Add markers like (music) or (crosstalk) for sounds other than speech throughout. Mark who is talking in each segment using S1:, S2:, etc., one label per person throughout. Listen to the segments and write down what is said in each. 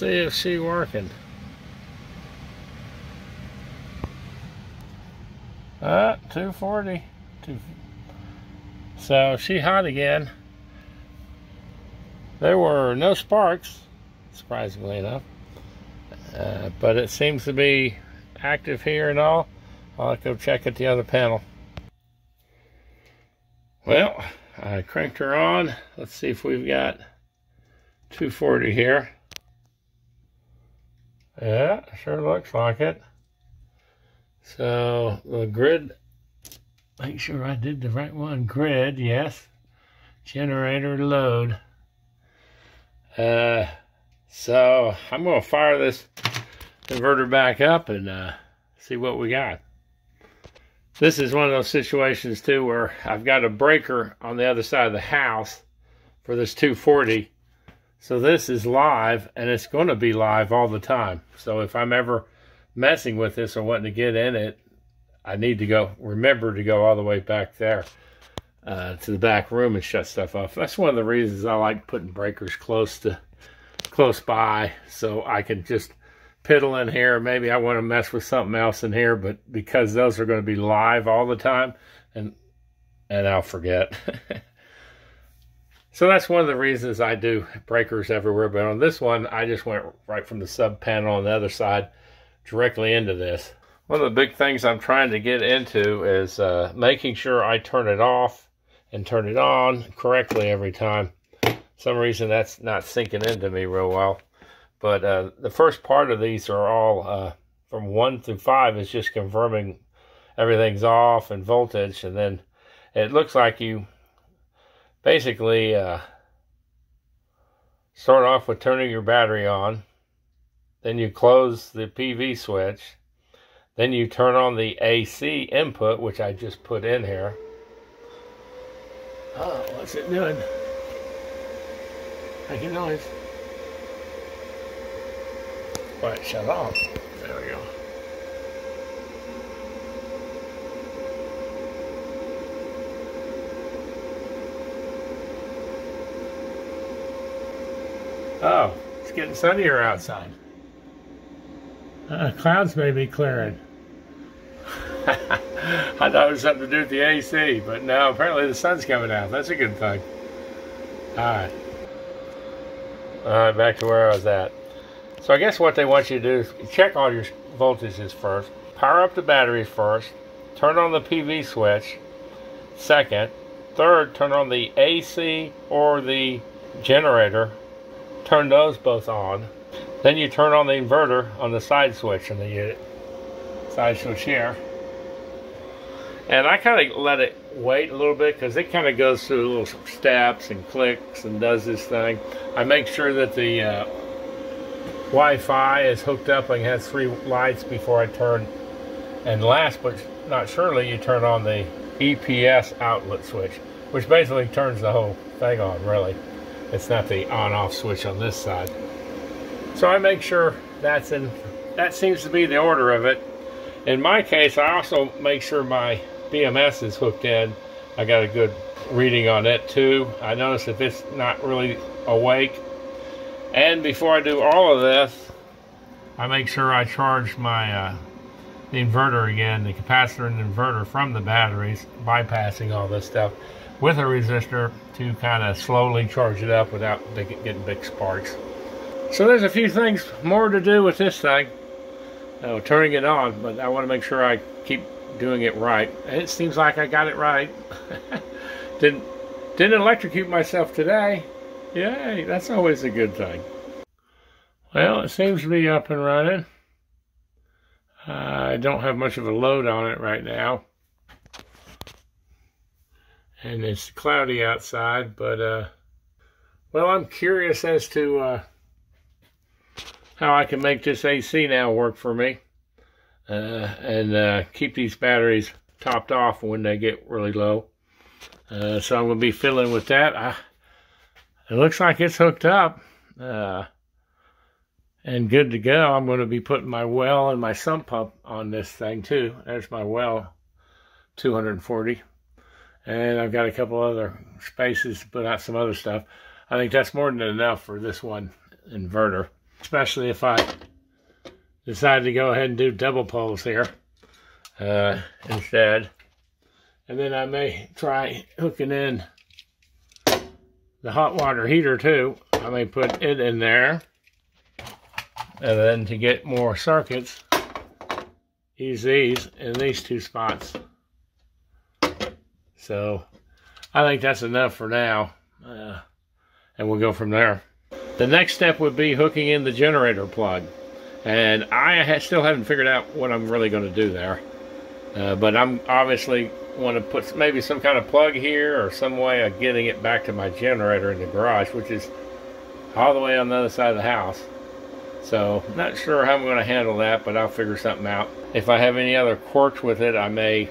S1: See if she working. Ah, 240. Two. So she hot again. There were no sparks, surprisingly enough. Uh, but it seems to be active here and all. I'll go check at the other panel. Well, I cranked her on. Let's see if we've got 240 here. Yeah, sure looks like it. So the grid, make sure I did the right one. Grid, yes. Generator load. Uh, so I'm going to fire this inverter back up and uh, see what we got. This is one of those situations too where I've got a breaker on the other side of the house for this 240. So this is live and it's going to be live all the time. So if I'm ever messing with this or wanting to get in it, I need to go, remember to go all the way back there uh, to the back room and shut stuff off. That's one of the reasons I like putting breakers close to close by so I can just piddle in here. Maybe I want to mess with something else in here, but because those are going to be live all the time, and and I'll forget. (laughs) so that's one of the reasons I do breakers everywhere. But on this one, I just went right from the sub panel on the other side directly into this. One of the big things I'm trying to get into is uh, making sure I turn it off and turn it on correctly every time. Some reason that's not sinking into me real well. But uh, the first part of these are all uh, from 1 through 5 is just confirming everything's off and voltage. And then it looks like you basically uh, start off with turning your battery on. Then you close the PV switch. Then you turn on the AC input, which I just put in here. Oh, what's it doing? Making noise. Right, shut off. There we go. Oh, it's getting sunnier outside. Uh, clouds may be clearing. (laughs) I thought it was something to do with the AC, but no, apparently the sun's coming out. That's a good thing. Alright. Alright, back to where I was at. So I guess what they want you to do is check all your voltages first, power up the batteries first, turn on the PV switch second, third, turn on the AC or the generator, turn those both on. Then you turn on the inverter on the side switch in the unit, side switch here. And I kind of let it wait a little bit because it kind of goes through little steps and clicks and does this thing. I make sure that the uh, Wi-Fi is hooked up and has three lights before I turn. And last but not surely, you turn on the EPS outlet switch, which basically turns the whole thing on, really. It's not the on-off switch on this side. So I make sure that's in, that seems to be the order of it. In my case, I also make sure my BMS is hooked in. I got a good reading on it too. I notice if it's not really awake, and before I do all of this, I make sure I charge my uh, the inverter again, the capacitor and the inverter from the batteries, bypassing all this stuff with a resistor to kind of slowly charge it up without getting big sparks. So there's a few things more to do with this thing. Uh, turning it on, but I want to make sure I keep doing it right. And it seems like I got it right. (laughs) didn't didn't electrocute myself today. Yay, that's always a good thing. Well, it seems to be up and running. I don't have much of a load on it right now. And it's cloudy outside, but, uh, well, I'm curious as to uh, how I can make this AC now work for me. Uh, and uh, keep these batteries topped off when they get really low. Uh, so I'm going to be filling with that. I, it looks like it's hooked up uh, and good to go. I'm going to be putting my well and my sump pump on this thing too. There's my well, 240. And I've got a couple other spaces to put out some other stuff. I think that's more than enough for this one inverter. especially if I decide to go ahead and do double poles here uh, instead. And then I may try hooking in the hot water heater too. I may put it in there. And then to get more circuits, use these in these two spots. So I think that's enough for now. Uh, and we'll go from there. The next step would be hooking in the generator plug. And I ha still haven't figured out what I'm really going to do there. Uh, but I'm obviously want to put maybe some kind of plug here or some way of getting it back to my generator in the garage, which is all the way on the other side of the house. So not sure how I'm going to handle that, but I'll figure something out. If I have any other quirks with it, I may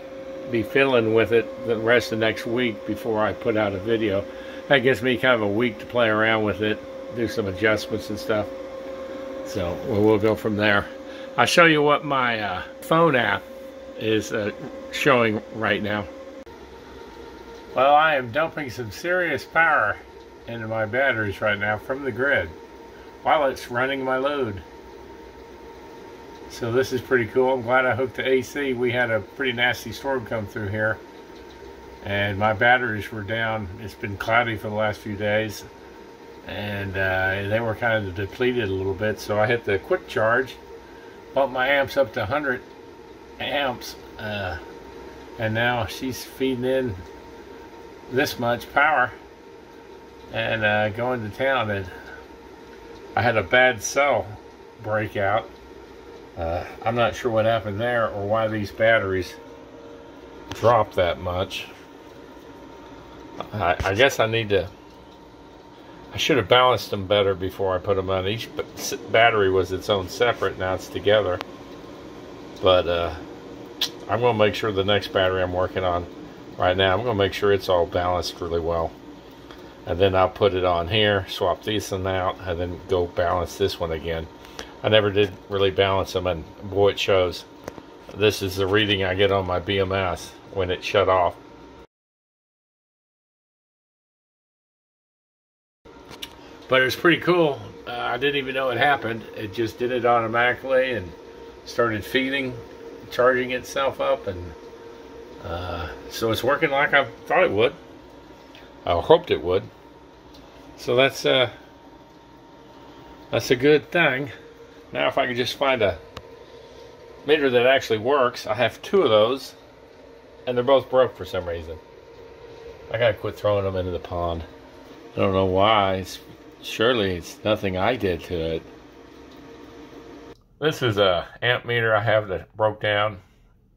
S1: be fiddling with it the rest of the next week before I put out a video. That gives me kind of a week to play around with it, do some adjustments and stuff. So we'll, we'll go from there. I'll show you what my uh, phone app is uh, showing right now. Well, I am dumping some serious power into my batteries right now from the grid while it's running my load. So this is pretty cool. I'm glad I hooked the AC. We had a pretty nasty storm come through here and my batteries were down. It's been cloudy for the last few days and uh, they were kind of depleted a little bit so I hit the quick charge bumped my amps up to 100 amps uh, and now she's feeding in this much power and uh, going to town and I had a bad cell breakout uh, I'm not sure what happened there or why these batteries dropped that much I, I guess I need to I should have balanced them better before I put them on each battery was its own separate now it's together but uh, I'm going to make sure the next battery I'm working on right now, I'm going to make sure it's all balanced really well. And then I'll put it on here, swap these one out, and then go balance this one again. I never did really balance them, and boy, it shows. This is the reading I get on my BMS when it shut off. But it was pretty cool. Uh, I didn't even know it happened. It just did it automatically and started feeding charging itself up and uh, so it's working like I thought it would I hoped it would so that's uh that's a good thing now if I could just find a meter that actually works I have two of those and they're both broke for some reason I gotta quit throwing them into the pond I don't know why it's surely it's nothing I did to it this is a amp meter I have that broke down.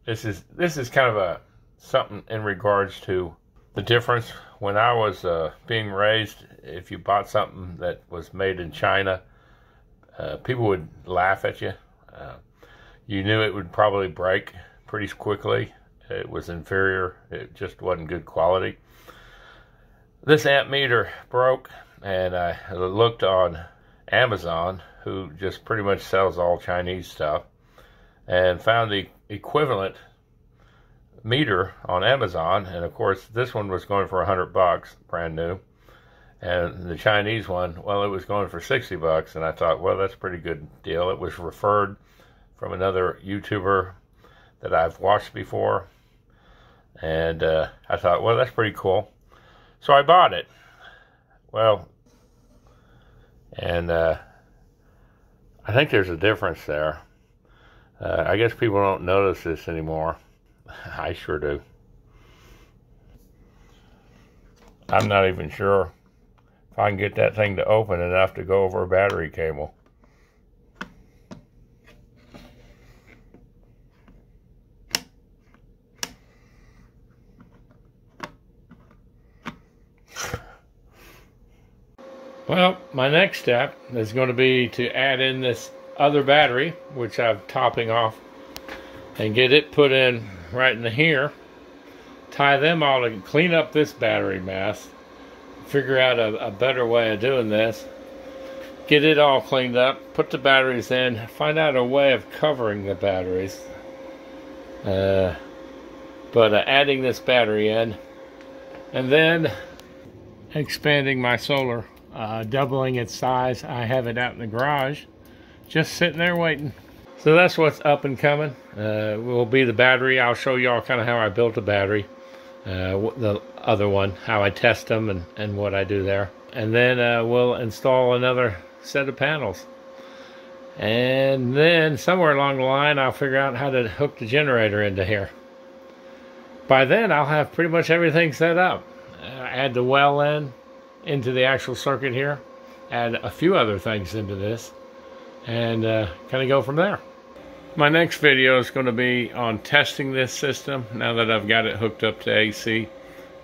S1: This is this is kind of a something in regards to the difference when I was uh, being raised. If you bought something that was made in China, uh, people would laugh at you. Uh, you knew it would probably break pretty quickly. It was inferior. It just wasn't good quality. This amp meter broke, and I looked on Amazon who just pretty much sells all Chinese stuff, and found the equivalent meter on Amazon. And of course, this one was going for a hundred bucks, brand new. And the Chinese one, well, it was going for 60 bucks. And I thought, well, that's a pretty good deal. It was referred from another YouTuber that I've watched before. And uh, I thought, well, that's pretty cool. So I bought it. Well, and uh, I think there's a difference there. Uh, I guess people don't notice this anymore. (laughs) I sure do. I'm not even sure if I can get that thing to open enough to go over a battery cable. Well, my next step is going to be to add in this other battery, which I'm topping off, and get it put in right in here. Tie them all to clean up this battery mess. Figure out a, a better way of doing this. Get it all cleaned up. Put the batteries in. Find out a way of covering the batteries. Uh, but uh, adding this battery in. And then expanding my solar uh, doubling its size. I have it out in the garage just sitting there waiting. So that's what's up and coming. Uh, will be the battery. I'll show y'all kind of how I built a battery. Uh, the other one, how I test them and, and what I do there. And then uh, we'll install another set of panels. And then somewhere along the line, I'll figure out how to hook the generator into here. By then, I'll have pretty much everything set up. Uh, add the well in into the actual circuit here. Add a few other things into this. And uh, kind of go from there. My next video is going to be on testing this system now that I've got it hooked up to AC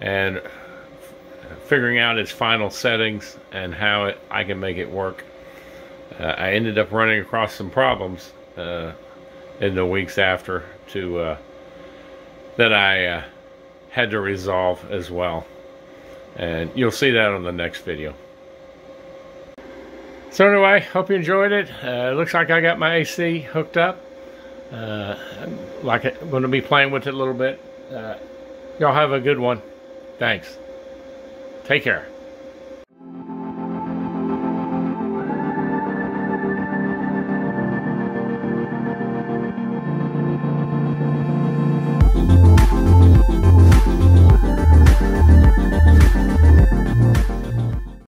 S1: and figuring out its final settings and how it, I can make it work. Uh, I ended up running across some problems uh, in the weeks after to uh, that I uh, had to resolve as well. And you'll see that on the next video. So anyway, hope you enjoyed it. Uh, looks like I got my AC hooked up. Uh, like it, I'm going to be playing with it a little bit. Uh, y'all have a good one. Thanks. Take care.